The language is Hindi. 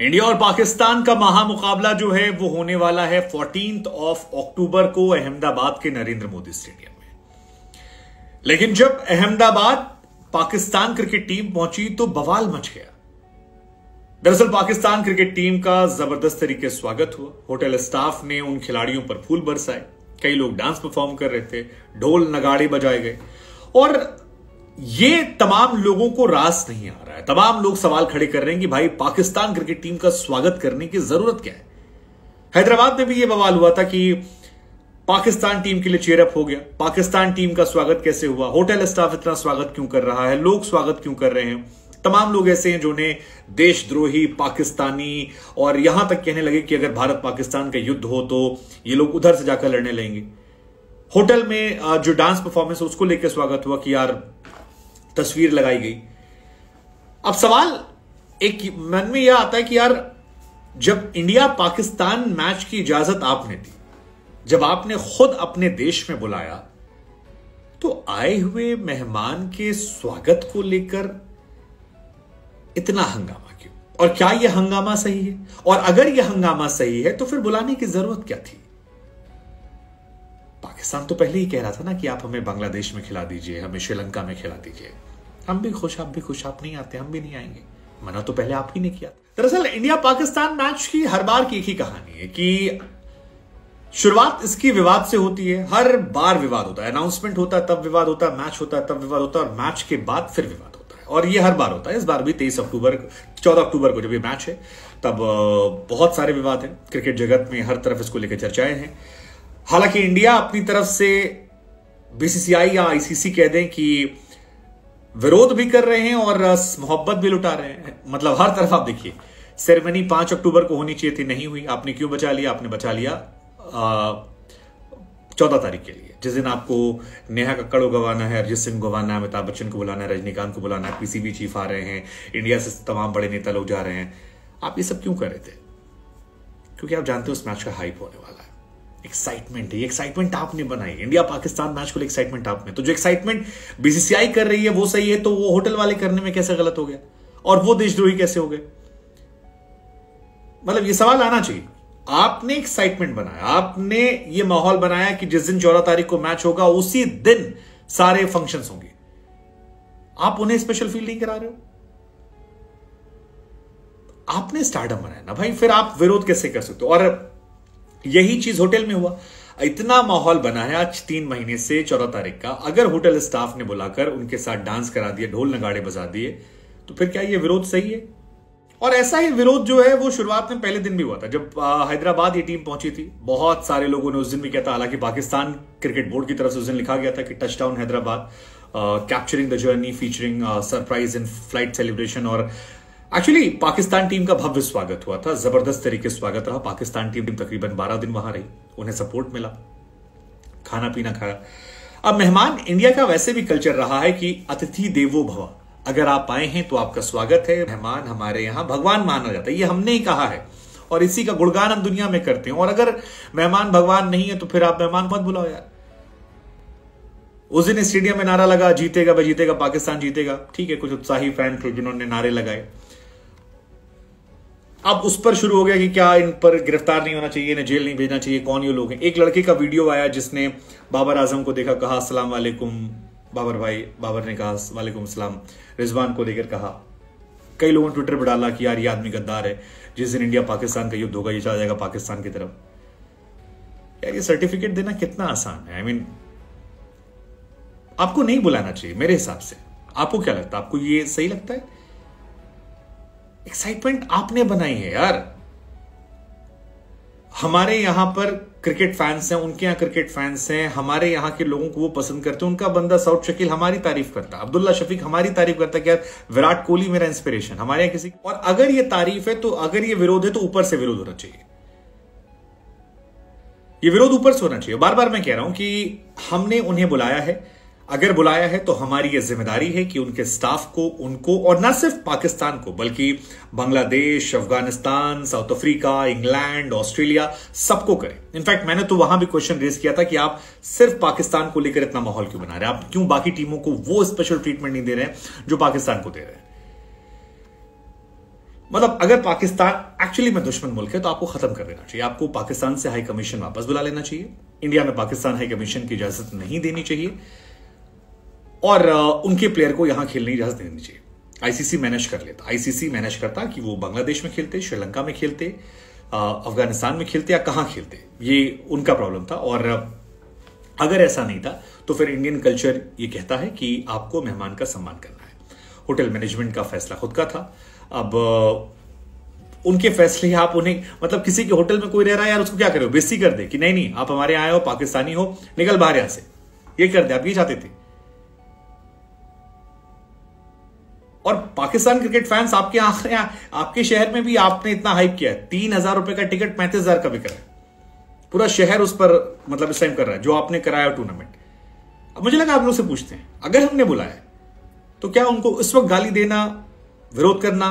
इंडिया और पाकिस्तान का महामुकाबला जो है, वो होने वाला है फोर्टीन ऑफ़ अक्टूबर को अहमदाबाद के नरेंद्र मोदी स्टेडियम में। लेकिन जब अहमदाबाद पाकिस्तान क्रिकेट टीम पहुँची तो बवाल मच गया। दरअसल पाकिस्तान क्रिकेट टीम का ज़बरदस्त तरीके स्वागत हुआ। होटल स्टाफ ने उन खिलाड़ियों पर फूल बरसाए। कई लोग डांस परफॉर्म कर रहे थे, ढोल नगाड़े बजाए गए। और ये तमाम लोगों को रास नहीं आ रहा है। तमाम लोग सवाल खड़े कर रहे हैं कि भाई, पाकिस्तान क्रिकेट टीम का स्वागत करने की ज़रूरत क्या है? हैदराबाद में भी यह बवाल हुआ था कि पाकिस्तान टीम के लिए चेयरअप हो गया। पाकिस्तान टीम का स्वागत कैसे हुआ? होटल स्टाफ इतना स्वागत क्यों कर रहा है? लोग स्वागत क्यों कर रहे हैं? तमाम लोग ऐसे हैं जो जिन्हें देशद्रोही, पाकिस्तानी और यहाँ तक कहने लगे कि अगर भारत पाकिस्तान का युद्ध हो तो ये लोग उधर से जाकर लड़ने लेंगे होटल में जो डांस परफॉर्मेंस उसको लेकर स्वागत हुआ कि यार तस्वीर लगाई गई। अब सवाल एक मन में यह आता है कि यार, जब इंडिया पाकिस्तान मैच की इजाज़त आपने दी, जब आपने खुद अपने देश में बुलाया तो आए हुए मेहमान के स्वागत को लेकर इतना हंगामा क्यों? और क्या यह हंगामा सही है? और अगर यह हंगामा सही है तो फिर बुलाने की ज़रूरत क्या थी? पाकिस्तान तो पहले ही कह रहा था ना कि आप हमें बांग्लादेश में खिला दीजिए, हमें श्रीलंका में खिला दीजिए। हम भी खुश, आप भी खुश, आप नहीं आते, हम भी नहीं आएँगे। मना तो पहले आप ही ने किया। दरअसल इंडिया पाकिस्तान मैच की हर बार की एक ही कहानी है कि शुरुआत इसकी विवाद से होती है। हर बार विवाद होता है। अनाउंसमेंट होता है, तब विवाद होता है। मैच होता है, तब विवाद होता है। और मैच के बाद फिर विवाद होता है। और ये हर बार होता है। इस बार भी तेईस अक्टूबर चौदह अक्टूबर को जब ये मैच है, तब बहुत सारे विवाद हैं। क्रिकेट जगत में हर तरफ़ इसको लेकर चर्चाएँ हैं। हालाँकि इंडिया अपनी तरफ़ से बीसीसीआई या आईसीसी कह दें कि विरोध भी कर रहे हैं और मोहब्बत भी लुटा रहे हैं। मतलब हर तरफ़ आप देखिए, सेरेमनी पाँच अक्टूबर को होनी चाहिए थी, नहीं हुई। आपने क्यों बचा लिया? आपने बचा लिया चौदह तारीख के लिए। जिस दिन आपको नेहा कक्कड़ को गवाना है, अरिजीत सिंह को गवाना है, अमिताभ बच्चन को बुलाना है, रजनीकांत को बुलाना है, पीसीबी चीफ आ रहे हैं, इंडिया से तमाम बड़े नेता लोग जा रहे हैं। आप ये सब क्यों कर रहे थे? क्योंकि आप जानते हो उस मैच का हाइप होने वाला है। एक्साइटमेंट है एक्साइटमेंट आपने बनाई इंडिया पाकिस्तान मैच को एक्साइटमेंट आपने तो जो एक्साइटमेंट बीसीसीआई कर रही है, वो सही है तो वो होटल वाले करने में कैसे गलत हो गया? और वो देशद्रोही कैसे हो गए? मतलब ये सवाल आना चाहिए। आपने एक्साइटमेंट बनाया, आपने ये माहौल बनाया कि जिस दिन चौदह तारीख को मैच होगा, उसी दिन सारे फ़ंक्शन होंगे। आप उन्हें स्पेशल फील नहीं करा रहे हो? आपने स्टार्टअप बनाया ना भाई, फिर आप विरोध कैसे कर सकते हो? और यही चीज़ होटल में हुआ। इतना माहौल बना है आज तीन महीने से चौदह तारीख का। अगर होटल स्टाफ ने बुलाकर उनके साथ डांस करा दिए ढोल नगाड़े बजा दिए तो फिर क्या ये विरोध सही है? और ऐसा ही विरोध जो है, वो शुरुआत में पहले दिन भी हुआ था, जब हैदराबाद ये टीम पहुँची थी। बहुत सारे लोगों ने उस दिन भी किया था। हालाँकि पाकिस्तान क्रिकेट बोर्ड की तरफ़ से उस दिन लिखा गया था कि touchdown Hyderabad capturing the journey featuring surprise in flight celebration और एक्चुअली पाकिस्तान टीम का भव्य स्वागत हुआ था। ज़बरदस्त तरीके स्वागत रहा। पाकिस्तान टीम तकरीबन बारह दिन वहाँ रही। उन्हें सपोर्ट मिला। खाना पीना खाया। अब मेहमान इंडिया का वैसे भी कल्चर रहा है कि अतिथि देवो भवा। अगर आप आए हैं तो आपका स्वागत है। मेहमान हमारे यहाँ भगवान माना जाता है। ये हमने ही कहा है। और इसी का गुणगान हम दुनिया में करते हैं। और अगर मेहमान भगवान नहीं है तो फिर आप मेहमान मत बुलाओ यार। उस दिन स्टेडियम में नारा लगा, जीतेगा भाई, जीतेगा। पाकिस्तान जीतेगा। ठीक है, कुछ उत्साही फ़ैन थे जिन्होंने नारे लगाए। अब उस पर शुरू हो गया कि क्या इन पर गिरफ़्तार नहीं होना चाहिए इन्हें जेल नहीं भेजना चाहिए कौन ये लोग हैं? एक लड़के का वीडियो आया जिसने बाबर आज़म को देखा कहा असला वालेकुम। बाबर भाई बाबर ने कहा वालेकुम असलम रिजवान को लेकर कहा कई लोगों ने ट्विटर पर डाला कि यार ये आदमी गद्दार है जिस दिन इंडिया पाकिस्तान का युद्ध होगा ये चला जाएगा पाकिस्तान की तरफ़। यार ये सर्टिफिकेट देना कितना आसान है? आई I मीन mean, आपको नहीं बुलाना चाहिए मेरे हिसाब से। आपको क्या लगता है? आपको ये सही लगता है? एक्साइटमेंट आपने बनाई है यार। हमारे यहाँ पर क्रिकेट फैंस हैं, उनके यहाँ क्रिकेट फैंस हैं, हमारे यहाँ के लोगों को वो पसंद करते हैं, उनका बंदा साउथ शकील हमारी तारीफ़ करता अब्दुल्ला शफीक हमारी तारीफ़ करता कि यार विराट कोहली मेरा इंस्पिरेशन हमारे यहाँ किसी और अगर ये तारीफ़ है तो अगर ये विरोध है तो ऊपर से विरोध होना चाहिए। ये विरोध ऊपर से होना चाहिए। बार बार मैं कह रहा हूँ कि हमने उन्हें बुलाया है अगर बुलाया है तो हमारी यह ज़िम्मेदारी है कि उनके स्टाफ को, उनको और न सिर्फ़ पाकिस्तान को, बल्कि Bangladesh, Afghanistan, South Africa, England, Australia, सबको करें। इनफैक्ट मैंने तो वहाँ भी क्वेश्चन रेज किया था कि आप सिर्फ़ पाकिस्तान को लेकर इतना माहौल क्यों बना रहे आप क्यों बाकी टीमों को वो स्पेशल ट्रीटमेंट नहीं दे रहे हैं जो पाकिस्तान को दे रहे हैं? मतलब अगर पाकिस्तान एक्चुअली में दुश्मन मुल्क है तो आपको खत्म कर देना चाहिए। आपको पाकिस्तान से हाई कमीशन वापस बुला लेना चाहिए। इंडिया में पाकिस्तान हाई कमीशन की इजाज़त नहीं देनी चाहिए। और उनके प्लेयर को यहाँ खेलने की इजाज़त देनी चाहिए। आईसीसी मैनेज कर लेता। आईसीसी मैनेज करता कि वो बांग्लादेश में खेलते, श्रीलंका में खेलते अफ़गानिस्तान में खेलते या कहाँ खेलते। ये उनका प्रॉब्लम था और अगर ऐसा नहीं था तो फिर इंडियन कल्चर ये कहता है कि आपको मेहमान का सम्मान करना है। होटल मैनेजमेंट का फैसला खुद का था। अब उनके फैसले आप उन्हें मतलब किसी के होटल में कोई रह रहा है, यार उसको क्या करो? बेसी कर दे कि नहीं नहीं, आप हमारे आए हो, पाकिस्तानी हो, निकल बाहर यहाँ से। ये कर दे, आप ये चाहते थे। और पाकिस्तान क्रिकेट फैंस आपके आपके शहर में भी आपने इतना हाइप किया है। तीन हज़ार रुपए का टिकट पैंतीस हज़ार का बिक है। पूरा शहर उस पर मतलब इस टाइम कर रहा है, जो आपने कराया टूर्नामेंट अब मुझे लगा आप लोग से पूछते हैं, अगर हमने बुलाया तो क्या उनको उस वक्त गाली देना, विरोध करना